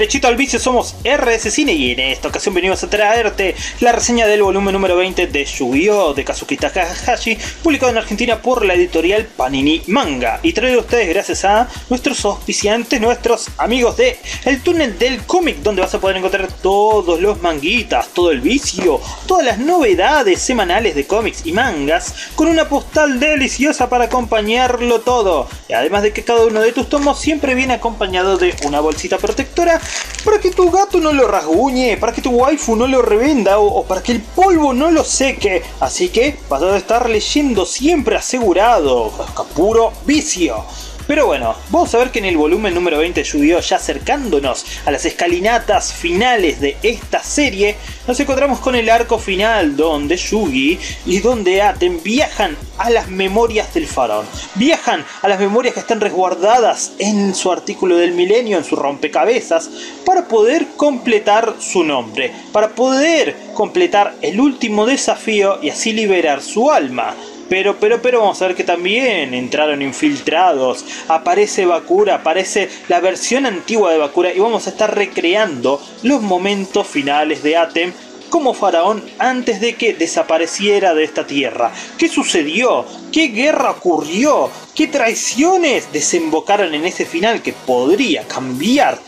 derechito al vicio somos RS Cine y en esta ocasión venimos a traerte la reseña del volumen número 20 de Yu-Gi-Oh! de Kazuki Takahashi, publicado en Argentina por la editorial Panini Manga y traído a ustedes gracias a nuestros auspiciantes, nuestros amigos de El Túnel del Cómic, donde vas a poder encontrar todos los manguitas, todo el vicio, todas las novedades semanales de cómics y mangas, con una postal deliciosa para acompañarlo todo. Y además de que cada uno de tus tomos siempre viene acompañado de una bolsita protectora para que tu gato no lo rasguñe, para que tu waifu no lo revenda o, para que el polvo no lo seque. Así que vas a estar leyendo siempre asegurado. Puro vicio. Pero bueno, vamos a ver que en el volumen número 20 de yu ya acercándonos a las escalinatas finales de esta serie, nos encontramos con el arco final donde Yugi y donde Aten viajan a las memorias del faraón. Viajan a las memorias que están resguardadas en su artículo del milenio, en su rompecabezas, para poder completar su nombre, para poder completar el último desafío y así liberar su alma. Pero, pero, pero vamos a ver que también entraron infiltrados. Aparece Bakura, aparece la versión antigua de Bakura y vamos a estar recreando los momentos finales de Atem como faraón antes de que desapareciera de esta tierra. ¿Qué sucedió? ¿Qué guerra ocurrió? ¿Qué traiciones desembocaron en ese final que podría cambiar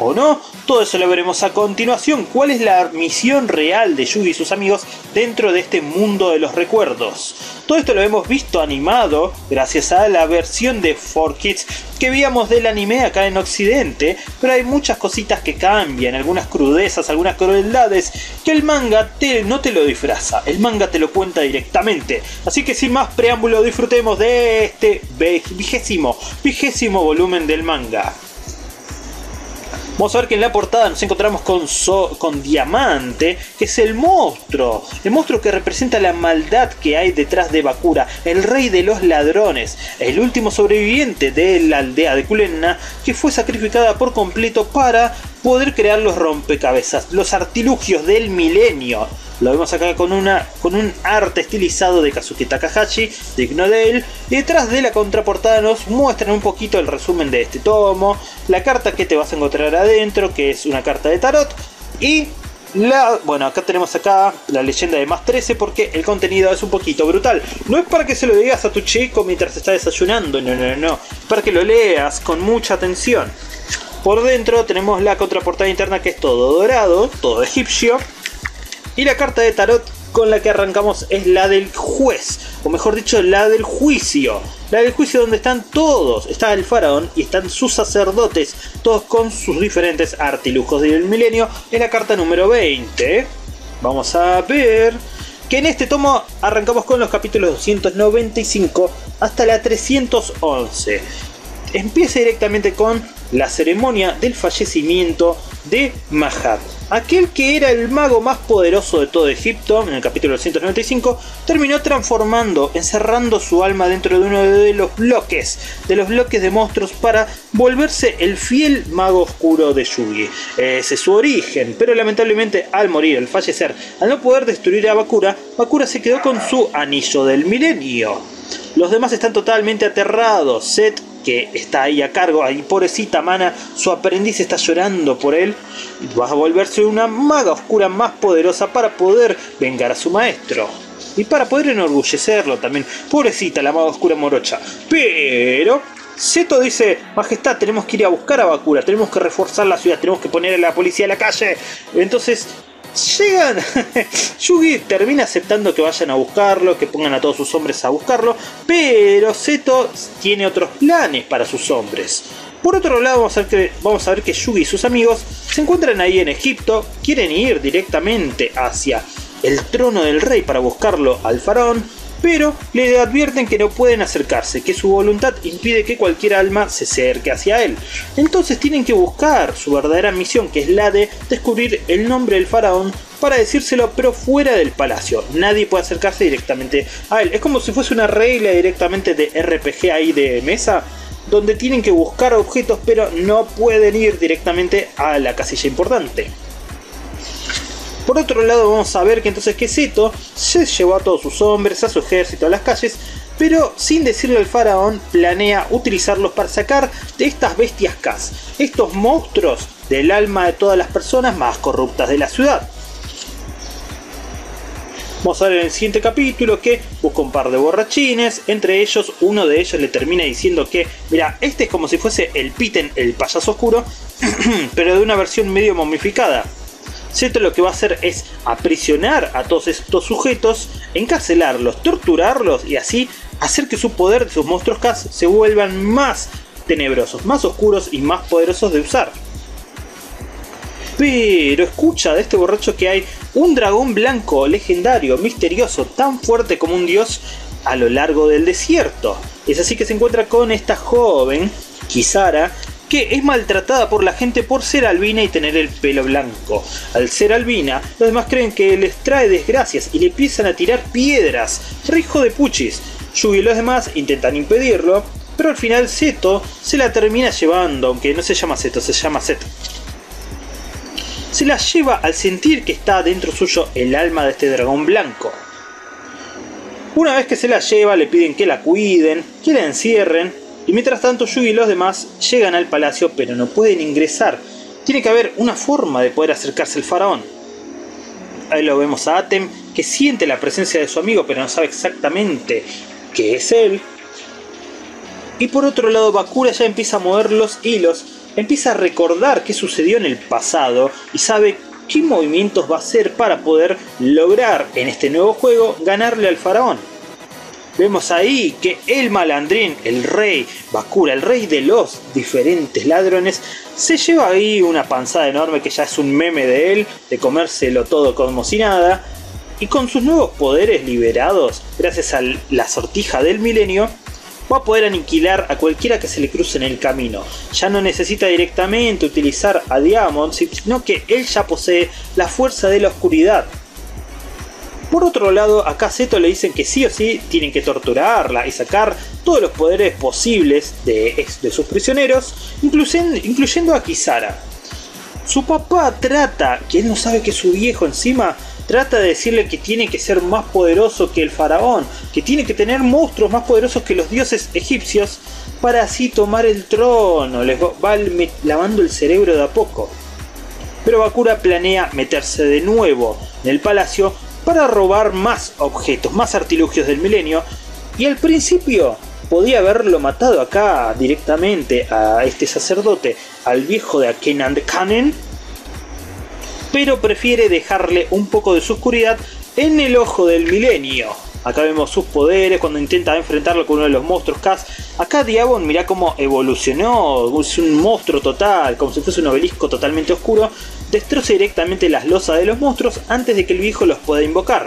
o no, todo eso lo veremos a continuación. ¿Cuál es la misión real de Yugi y sus amigos dentro de este mundo de los recuerdos? Todo esto lo hemos visto animado gracias a la versión de 4Kids que veíamos del anime acá en Occidente, pero hay muchas cositas que cambian, algunas crudezas, algunas crueldades que el manga no te lo disfraza, el manga te lo cuenta directamente. Así que sin más preámbulo disfrutemos de este vigésimo, vigésimo volumen del manga. Vamos a ver que en la portada nos encontramos con, con Diamante, que es el monstruo. El monstruo que representa la maldad que hay detrás de Bakura, el rey de los ladrones, el último sobreviviente de la aldea de Kulenna, que fue sacrificada por completo para poder crear los rompecabezas, los artilugios del milenio. Lo vemos acá con, una, con un arte estilizado de Kazuki Takahashi, de él. Y detrás de la contraportada nos muestran un poquito el resumen de este tomo, la carta que te vas a encontrar adentro, que es una carta de tarot, y la, bueno, acá tenemos acá la leyenda de más 13 porque el contenido es un poquito brutal. No es para que se lo digas a tu chico mientras está desayunando, no, no, no. Para que lo leas con mucha atención. Por dentro tenemos la contraportada interna que es todo dorado, todo egipcio. Y la carta de tarot con la que arrancamos es la del juez, o mejor dicho, la del juicio. La del juicio donde están todos, está el faraón y están sus sacerdotes, todos con sus diferentes artilujos del milenio, en la carta número 20. Vamos a ver que en este tomo arrancamos con los capítulos 295 hasta la 311. Empieza directamente con la ceremonia del fallecimiento de Mahat. Aquel que era el mago más poderoso de todo Egipto, en el capítulo 295, terminó transformando, encerrando su alma dentro de uno de los bloques, de los bloques de monstruos para volverse el fiel mago oscuro de Yugi. Ese es su origen, pero lamentablemente al morir, al fallecer, al no poder destruir a Bakura, Bakura se quedó con su anillo del milenio. Los demás están totalmente aterrados. Set que está ahí a cargo, ahí pobrecita Mana, su aprendiz está llorando por él, y va a volverse una maga oscura más poderosa para poder vengar a su maestro. Y para poder enorgullecerlo también, pobrecita la maga oscura morocha. Pero Seto dice, Majestad, tenemos que ir a buscar a Bakura, tenemos que reforzar la ciudad, tenemos que poner a la policía en la calle. Entonces llegan. Yugi termina aceptando que vayan a buscarlo, que pongan a todos sus hombres a buscarlo, pero Seto tiene otros planes para sus hombres. Por otro lado, vamos a, ver que, vamos a ver que Yugi y sus amigos se encuentran ahí en Egipto, quieren ir directamente hacia el trono del rey para buscarlo al faraón, pero le advierten que no pueden acercarse, que su voluntad impide que cualquier alma se acerque hacia él. Entonces tienen que buscar su verdadera misión, que es la de descubrir el nombre del faraón para decírselo, pero fuera del palacio. Nadie puede acercarse directamente a él. Es como si fuese una regla directamente de RPG ahí de mesa, donde tienen que buscar objetos, pero no pueden ir directamente a la casilla importante. Por otro lado vamos a ver que entonces que Seto se llevó a todos sus hombres, a su ejército a las calles, pero sin decirle al faraón planea utilizarlos para sacar de estas bestias Kas, estos monstruos del alma de todas las personas más corruptas de la ciudad. Vamos a ver en el siguiente capítulo que busca un par de borrachines, entre ellos uno de ellos le termina diciendo que, mira, este es como si fuese el Piten, el payaso oscuro, pero de una versión medio momificada. Lo que va a hacer es aprisionar a todos estos sujetos, encarcelarlos, torturarlos y así hacer que su poder de sus monstruos se vuelvan más tenebrosos, más oscuros y más poderosos de usar. Pero escucha de este borracho que hay un dragón blanco legendario, misterioso, tan fuerte como un dios a lo largo del desierto. Es así que se encuentra con esta joven, Kisara, que es maltratada por la gente por ser albina y tener el pelo blanco. Al ser albina, los demás creen que les trae desgracias y le empiezan a tirar piedras. Rijo de puchis. Yugi y los demás intentan impedirlo, pero al final Seto se la termina llevando, aunque no se llama Seto, se llama Seto se la lleva al sentir que está dentro suyo el alma de este dragón blanco. Una vez que se la lleva, le piden que la cuiden, que la encierren, y mientras tanto Yugi y los demás llegan al palacio pero no pueden ingresar. Tiene que haber una forma de poder acercarse al faraón. Ahí lo vemos a Atem, que siente la presencia de su amigo pero no sabe exactamente qué es él. Y por otro lado Bakura ya empieza a mover los hilos empieza a recordar qué sucedió en el pasado y sabe qué movimientos va a hacer para poder lograr en este nuevo juego ganarle al faraón. Vemos ahí que el malandrín, el rey Bakura, el rey de los diferentes ladrones, se lleva ahí una panzada enorme que ya es un meme de él, de comérselo todo como si nada, y con sus nuevos poderes liberados, gracias a la sortija del milenio, va a poder aniquilar a cualquiera que se le cruce en el camino. Ya no necesita directamente utilizar a Diamond, sino que él ya posee la fuerza de la oscuridad. Por otro lado, a Zeto le dicen que sí o sí tienen que torturarla y sacar todos los poderes posibles de, sus prisioneros, incluyendo, incluyendo a Kisara. Su papá trata, que él no sabe que es su viejo encima, trata de decirle que tiene que ser más poderoso que el faraón, que tiene que tener monstruos más poderosos que los dioses egipcios para así tomar el trono. Les va lavando el cerebro de a poco. Pero Bakura planea meterse de nuevo en el palacio para robar más objetos, más artilugios del milenio. Y al principio podía haberlo matado acá directamente a este sacerdote, al viejo de Akenan Kanen, pero prefiere dejarle un poco de su oscuridad en el ojo del milenio. Acá vemos sus poderes cuando intenta enfrentarlo con uno de los monstruos Cas. Acá Diabon mira cómo evolucionó, es un monstruo total, como si fuese un obelisco totalmente oscuro. Destroza directamente las losas de los monstruos antes de que el viejo los pueda invocar.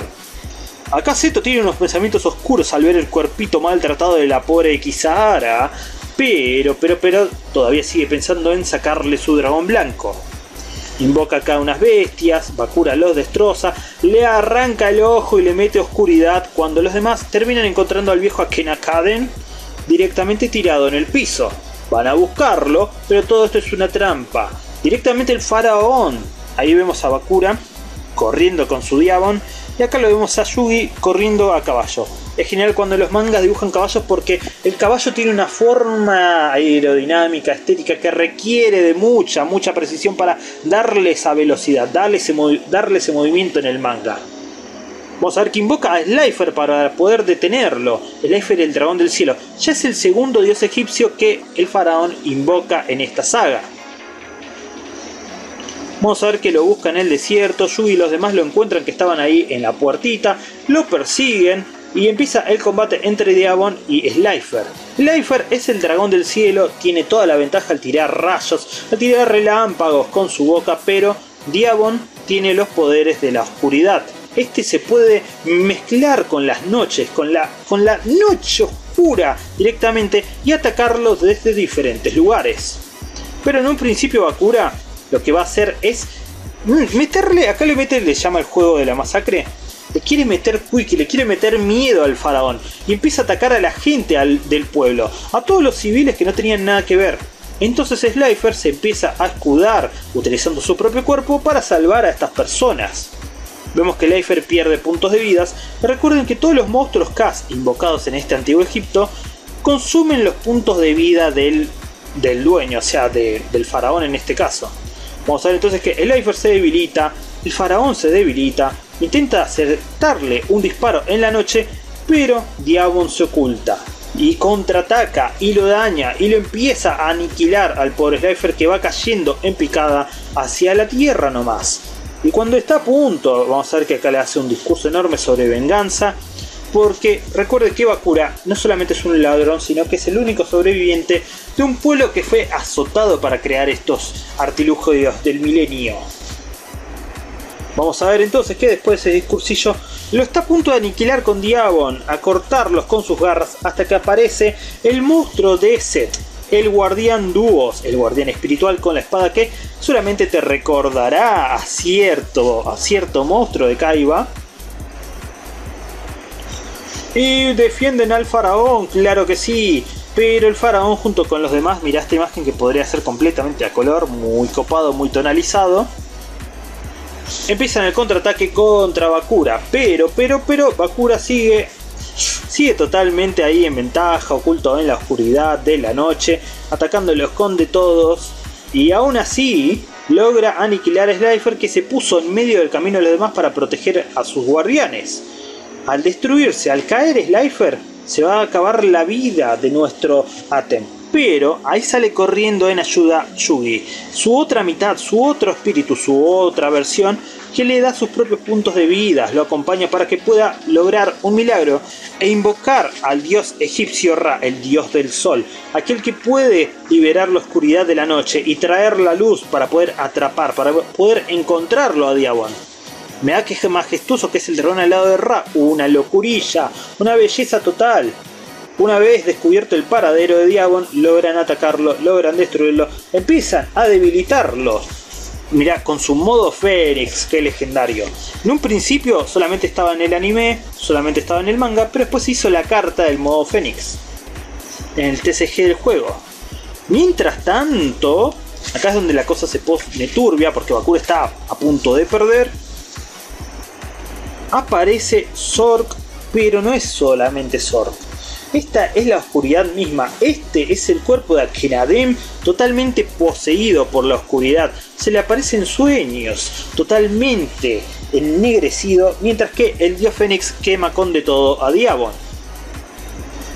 Acá Zeto tiene unos pensamientos oscuros al ver el cuerpito maltratado de la pobre Kisara, pero, pero, pero, todavía sigue pensando en sacarle su dragón blanco. Invoca acá unas bestias, Bakura los destroza, le arranca el ojo y le mete oscuridad cuando los demás terminan encontrando al viejo Akenakaden directamente tirado en el piso. Van a buscarlo, pero todo esto es una trampa. Directamente el faraón. Ahí vemos a Bakura corriendo con su Diabon y acá lo vemos a Yugi corriendo a caballo. Es genial cuando los mangas dibujan caballos porque el caballo tiene una forma aerodinámica, estética que requiere de mucha, mucha precisión para darle esa velocidad, darle ese, darle ese movimiento en el manga. Vamos a ver que invoca a Slifer para poder detenerlo. Slifer, el dragón del cielo. Ya es el segundo dios egipcio que el faraón invoca en esta saga. Ver que lo busca en el desierto. Yugi y los demás lo encuentran que estaban ahí en la puertita. Lo persiguen y empieza el combate entre Diabon y Slifer. Slifer es el dragón del cielo, tiene toda la ventaja al tirar rayos, al tirar relámpagos con su boca, pero Diabon tiene los poderes de la oscuridad. Este se puede mezclar con las noches, con la, con la noche oscura directamente y atacarlos desde diferentes lugares. Pero en un principio Bakura lo que va a hacer es meterle, acá le mete, le llama el juego de la masacre, le quiere meter quick, le quiere meter miedo al faraón y empieza a atacar a la gente del pueblo, a todos los civiles que no tenían nada que ver. Entonces Slifer se empieza a escudar utilizando su propio cuerpo para salvar a estas personas. Vemos que Slifer pierde puntos de vidas, recuerden que todos los monstruos Kas invocados en este antiguo Egipto consumen los puntos de vida del, del dueño, o sea, del faraón en este caso. Vamos a ver entonces que el Lifer se debilita, el faraón se debilita, intenta acertarle un disparo en la noche, pero Diabon se oculta y contraataca y lo daña y lo empieza a aniquilar al pobre Slifer que va cayendo en picada hacia la tierra nomás. Y cuando está a punto, vamos a ver que acá le hace un discurso enorme sobre venganza, porque recuerde que Bakura no solamente es un ladrón, sino que es el único sobreviviente de un pueblo que fue azotado para crear estos artilugios del milenio. Vamos a ver entonces que después de ese discursillo lo está a punto de aniquilar con Diabon, a cortarlos con sus garras hasta que aparece el monstruo de Set, el guardián dúos, el guardián espiritual con la espada que solamente te recordará a cierto, a cierto monstruo de Kaiba. Y defienden al faraón, claro que sí. Pero el faraón junto con los demás, mira esta imagen que podría ser completamente a color, muy copado, muy tonalizado. Empiezan el contraataque contra Bakura, pero, pero, pero, Bakura sigue sigue totalmente ahí en ventaja, oculto en la oscuridad de la noche, atacando los de todos y aún así logra aniquilar a Slifer que se puso en medio del camino de los demás para proteger a sus guardianes. Al destruirse, al caer Slifer, se va a acabar la vida de nuestro Atem. Pero ahí sale corriendo en ayuda Yugi, su otra mitad, su otro espíritu, su otra versión, que le da sus propios puntos de vida, lo acompaña para que pueda lograr un milagro e invocar al dios egipcio Ra, el dios del sol, aquel que puede liberar la oscuridad de la noche y traer la luz para poder atrapar, para poder encontrarlo a Diabon. Me da que majestuoso que es el dragón al lado de Ra, una locurilla, una belleza total. Una vez descubierto el paradero de Diabon, logran atacarlo, logran destruirlo, empiezan a debilitarlo Mirá, con su modo Fénix, que legendario. En un principio solamente estaba en el anime, solamente estaba en el manga, pero después hizo la carta del modo Fénix. En el TCG del juego. Mientras tanto, acá es donde la cosa se pone turbia, porque Bakura está a punto de perder. Aparece Zork, pero no es solamente Zork esta es la oscuridad misma. Este es el cuerpo de Akenadem totalmente poseído por la oscuridad. Se le aparecen sueños, totalmente ennegrecido, mientras que el dios Fénix quema con de todo a Diabon.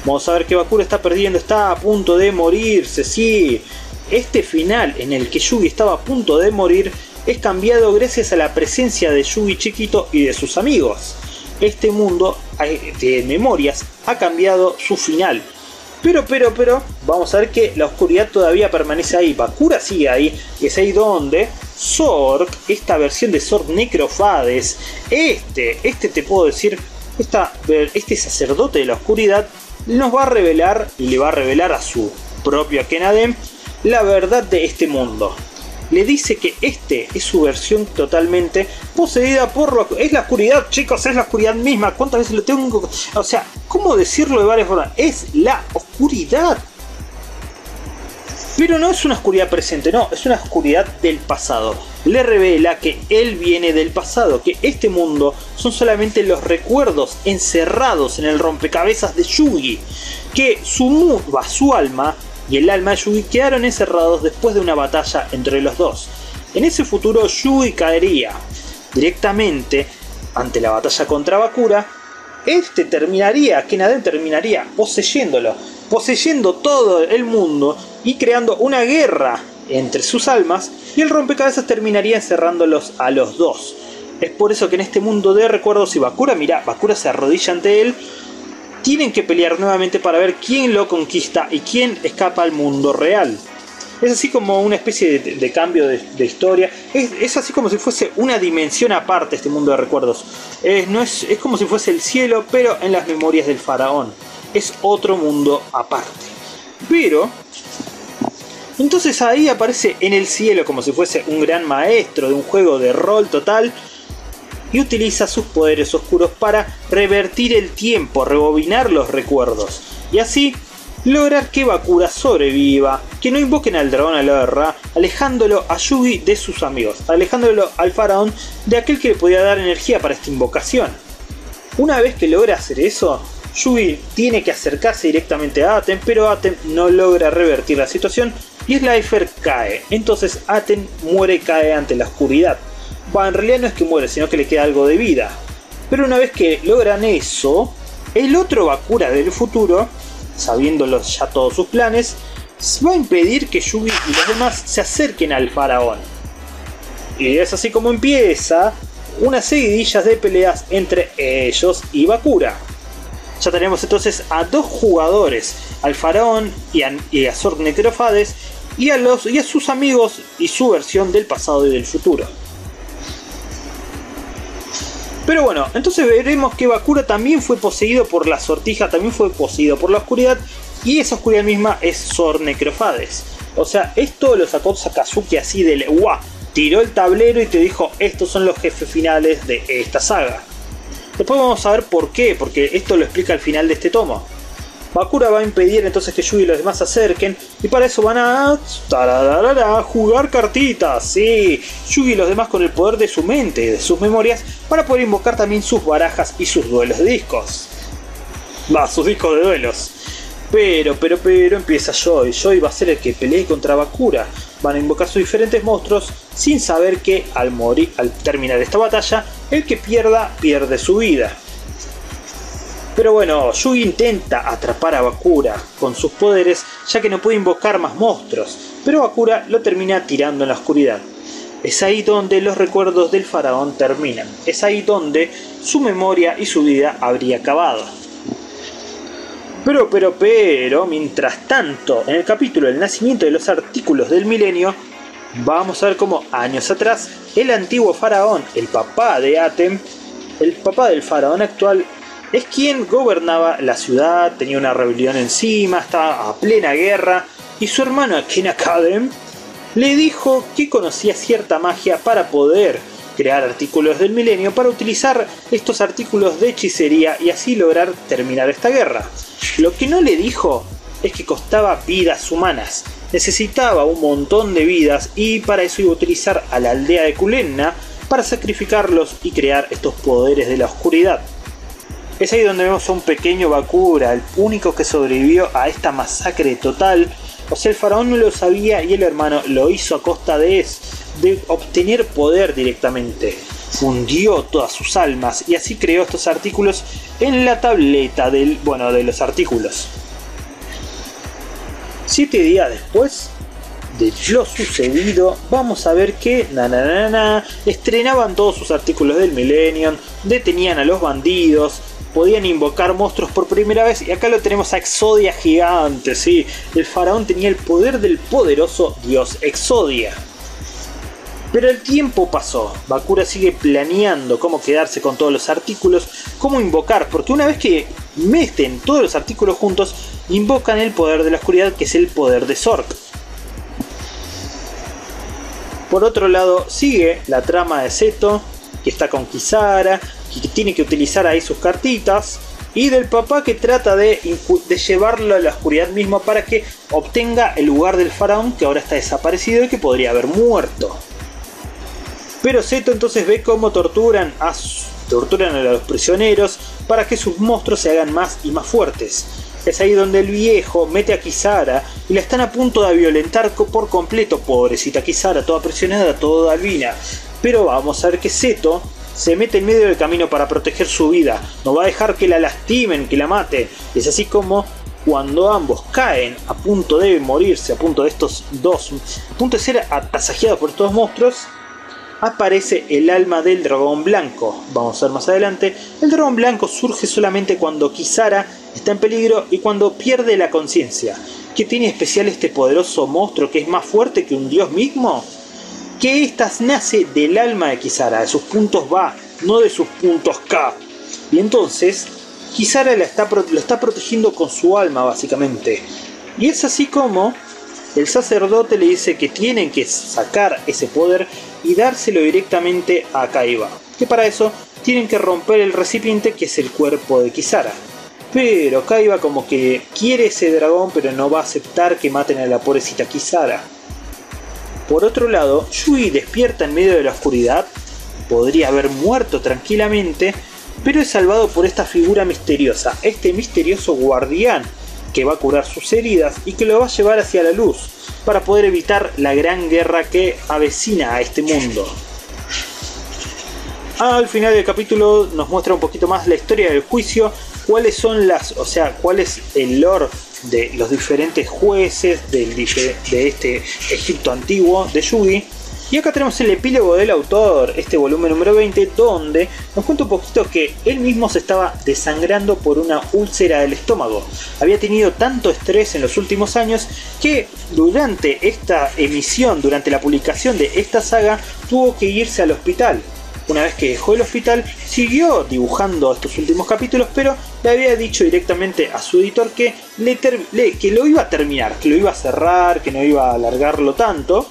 Vamos a ver que Bakura está perdiendo, está a punto de morirse, sí. Este final en el que Yugi estaba a punto de morir es cambiado gracias a la presencia de Yugi chiquito y de sus amigos este mundo de memorias ha cambiado su final. Pero, pero, pero, vamos a ver que la oscuridad todavía permanece ahí. Bakura sigue ahí, y es ahí donde Zork, esta versión de Zork Necrofades, este, este te puedo decir, esta, este sacerdote de la oscuridad, nos va a revelar, y le va a revelar a su propio Akenadem, la verdad de este mundo le dice que este es su versión totalmente poseída por lo es la oscuridad, chicos, es la oscuridad misma. ¿Cuántas veces lo tengo? O sea, ¿cómo decirlo de varias formas? Es la oscuridad. Pero no es una oscuridad presente, no, es una oscuridad del pasado. Le revela que él viene del pasado, que este mundo son solamente los recuerdos encerrados en el rompecabezas de Yugi, que su, su alma y el alma de Yugi quedaron encerrados después de una batalla entre los dos. En ese futuro Yugi caería directamente ante la batalla contra Bakura. Este terminaría, Kenaden terminaría poseyéndolo, poseyendo todo el mundo y creando una guerra entre sus almas y el rompecabezas terminaría encerrándolos a los dos. Es por eso que en este mundo de recuerdos y Bakura, mira, Bakura se arrodilla ante él tienen que pelear nuevamente para ver quién lo conquista y quién escapa al mundo real. Es así como una especie de, cambio de, historia. Es, así como si fuese una dimensión aparte este mundo de recuerdos. Es, no es, es como si fuese el cielo, pero en las memorias del faraón. Es otro mundo aparte. Pero entonces ahí aparece en el cielo como si fuese un gran maestro de un juego de rol total y utiliza sus poderes oscuros para revertir el tiempo, rebobinar los recuerdos y así lograr que Bakura sobreviva, que no invoquen al dragón a la guerra, alejándolo a Yugi de sus amigos, alejándolo al faraón de aquel que le podía dar energía para esta invocación. Una vez que logra hacer eso, Yugi tiene que acercarse directamente a Atem, pero Atem no logra revertir la situación y Slifer cae. Entonces Atem muere y cae ante la oscuridad. Va, en realidad no es que muere, sino que le queda algo de vida. Pero una vez que logran eso, el otro Bakura del futuro, sabiendo ya todos sus planes, va a impedir que Yugi y los demás se acerquen al faraón. Y es así como empieza una seguidilla de peleas entre ellos y Bakura. Ya tenemos entonces a dos jugadores, al faraón y a, y a y a, los, y a sus amigos y su versión del pasado y del futuro. Pero bueno, entonces veremos que Bakura también fue poseído por la sortija, también fue poseído por la oscuridad, y esa oscuridad misma es Sor Necrofades. O sea, esto lo sacó Sakazuki así del ¡Wah! Tiró el tablero y te dijo, estos son los jefes finales de esta saga. Después vamos a ver por qué, porque esto lo explica al final de este tomo. Bakura va a impedir entonces que Yugi y los demás se acerquen. Y para eso van a, jugar cartitas. Sí, Yugi y los demás con el poder de su mente y de sus memorias para poder invocar también sus barajas y sus duelos de discos. Va, sus discos de duelos. Pero, pero, pero empieza Joy. Joy va a ser el que pelee contra Bakura. Van a invocar sus diferentes monstruos sin saber que al morir, al terminar esta batalla, el que pierda pierde su vida. Pero bueno, Yugi intenta atrapar a Bakura con sus poderes ya que no puede invocar más monstruos, pero Bakura lo termina tirando en la oscuridad. Es ahí donde los recuerdos del faraón terminan, es ahí donde su memoria y su vida habría acabado. Pero, pero, pero, mientras tanto, en el capítulo El nacimiento de los artículos del milenio, vamos a ver cómo años atrás, el antiguo faraón, el papá de Atem, el papá del faraón actual, es quien gobernaba la ciudad, tenía una rebelión encima, estaba a plena guerra, y su hermano Akadem le dijo que conocía cierta magia para poder crear artículos del milenio para utilizar estos artículos de hechicería y así lograr terminar esta guerra. Lo que no le dijo es que costaba vidas humanas, necesitaba un montón de vidas y para eso iba a utilizar a la aldea de Kulenna para sacrificarlos y crear estos poderes de la oscuridad. Es ahí donde vemos a un pequeño Bakura, el único que sobrevivió a esta masacre total. O sea, el faraón no lo sabía y el hermano lo hizo a costa de, de obtener poder directamente. Fundió todas sus almas y así creó estos artículos en la tableta del, bueno, de los artículos. Siete días después de lo sucedido, vamos a ver que na, na, na, estrenaban todos sus artículos del Millennium, detenían a los bandidos, podían invocar monstruos por primera vez y acá lo tenemos a Exodia gigante, ¿sí? El faraón tenía el poder del poderoso dios Exodia. Pero el tiempo pasó, Bakura sigue planeando cómo quedarse con todos los artículos, cómo invocar, porque una vez que meten todos los artículos juntos, invocan el poder de la oscuridad que es el poder de Zork. Por otro lado, sigue la trama de Seto, que está con Kisara, que tiene que utilizar ahí sus cartitas. Y del papá que trata de, de llevarlo a la oscuridad misma para que obtenga el lugar del faraón que ahora está desaparecido y que podría haber muerto. Pero Seto entonces ve cómo torturan a, torturan a los prisioneros para que sus monstruos se hagan más y más fuertes. Es ahí donde el viejo mete a Kisara y la están a punto de violentar por completo, pobrecita Kisara, toda presionada, toda albina. Pero vamos a ver que Seto se mete en medio del camino para proteger su vida, no va a dejar que la lastimen, que la mate. Es así como cuando ambos caen a punto de morirse, a punto de estos dos, a punto de ser atasajeados por estos monstruos, aparece el alma del dragón blanco. Vamos a ver más adelante. El dragón blanco surge solamente cuando Kisara está en peligro y cuando pierde la conciencia. ¿Qué tiene especial este poderoso monstruo que es más fuerte que un dios mismo? Que estas nace del alma de Kisara, de sus puntos Va, no de sus puntos K. Y entonces, Kisara la está, lo está protegiendo con su alma, básicamente. Y es así como el sacerdote le dice que tienen que sacar ese poder y dárselo directamente a Kaiba. Que para eso tienen que romper el recipiente que es el cuerpo de Kisara. Pero Kaiba como que quiere ese dragón pero no va a aceptar que maten a la pobrecita Kisara. Por otro lado, Yui despierta en medio de la oscuridad, podría haber muerto tranquilamente, pero es salvado por esta figura misteriosa, este misterioso guardián que va a curar sus heridas y que lo va a llevar hacia la luz para poder evitar la gran guerra que avecina a este mundo. Al final del capítulo nos muestra un poquito más la historia del juicio, cuáles son las, o sea, cuál es el lore de los diferentes jueces del, de este Egipto antiguo de Yugi y acá tenemos el epílogo del autor, este volumen número 20, donde nos cuenta un poquito que él mismo se estaba desangrando por una úlcera del estómago. Había tenido tanto estrés en los últimos años que durante esta emisión, durante la publicación de esta saga, tuvo que irse al hospital. Una vez que dejó el hospital, siguió dibujando estos últimos capítulos, pero le había dicho directamente a su editor que, le que lo iba a terminar, que lo iba a cerrar, que no iba a alargarlo tanto.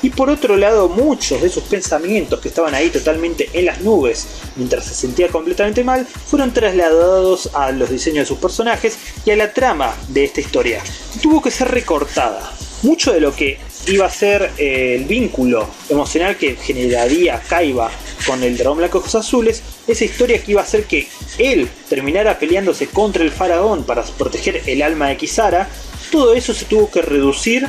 Y por otro lado, muchos de sus pensamientos que estaban ahí totalmente en las nubes mientras se sentía completamente mal, fueron trasladados a los diseños de sus personajes y a la trama de esta historia. Tuvo que ser recortada. Mucho de lo que iba a ser eh, el vínculo emocional que generaría Kaiba con el dragón blanco ojos azules, esa historia que iba a hacer que él terminara peleándose contra el faraón para proteger el alma de Kisara, todo eso se tuvo que reducir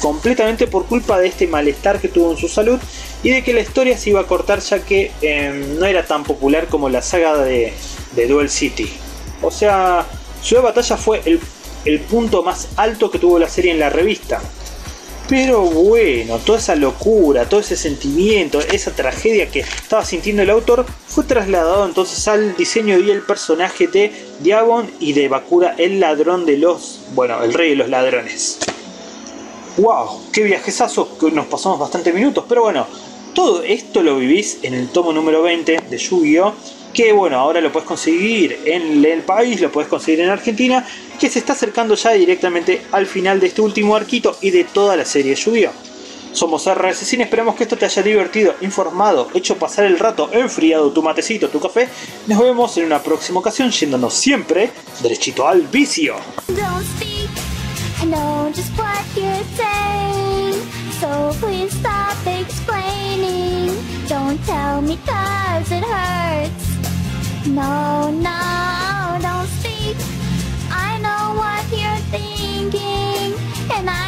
completamente por culpa de este malestar que tuvo en su salud y de que la historia se iba a cortar ya que em, no era tan popular como la saga de, Duel City. O sea, su batalla fue el punto más alto que tuvo la serie en la revista. Pero bueno, toda esa locura, todo ese sentimiento, esa tragedia que estaba sintiendo el autor fue trasladado entonces al diseño y el personaje de Diabon y de Bakura, el ladrón de los, bueno, el rey de los ladrones. ¡Wow! ¡Qué viajesazo! Nos pasamos bastante minutos, pero bueno, todo esto lo vivís en el tomo número 20 de Yu-Gi-Oh! Que bueno, ahora lo puedes conseguir en el país, lo puedes conseguir en Argentina, que se está acercando ya directamente al final de este último arquito y de toda la serie Yu-Gi-Oh! Somos RSC, esperamos que esto te haya divertido, informado, hecho pasar el rato, enfriado tu matecito, tu café. Nos vemos en una próxima ocasión, yéndonos siempre derechito al vicio. I know just what you're saying No, no, don't speak. I know what you're thinking, and I.